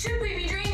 Should we be drinking?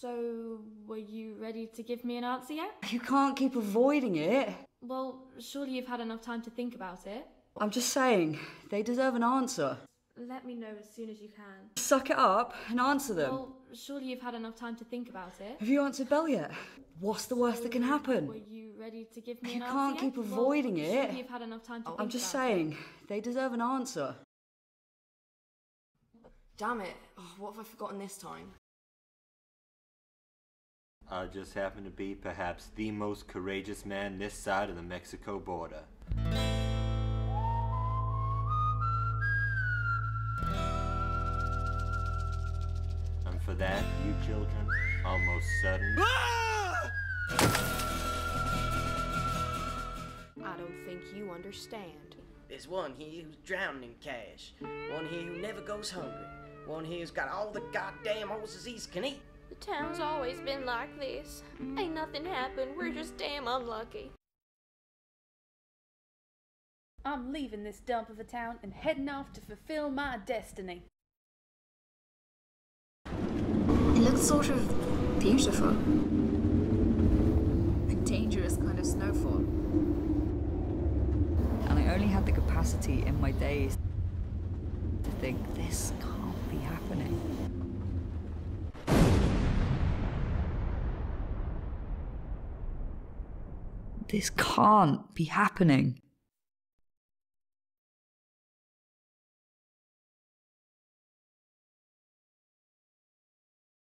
So, were you ready to give me an answer yet? You can't keep avoiding it. Well, surely you've had enough time to think about it. I'm just saying, they deserve an answer. Let me know as soon as you can. Suck it up and answer them. Well, surely you've had enough time to think about it. Have you answered Bell yet? What's the worst that can happen? Were you ready to give me You an answer You can't yet? keep Well, avoiding it. Surely you've had enough time to think I'm just about it. saying, they deserve an answer. Damn it. Oh, what have I forgotten this time? I just happen to be perhaps the most courageous man this side of the Mexico border. And for that, you children are most certain. Ah! I don't think you understand. There's one here who's drowning in cash. One here who never goes hungry. One here who's got all the goddamn horses he can eat. The town's always been like this. Ain't nothing happened, we're just damn unlucky. I'm leaving this dump of a town and heading off to fulfill my destiny. It looks sort of beautiful. A dangerous kind of snowfall. And I only had the capacity in my days to think this can't be happening. This can't be happening.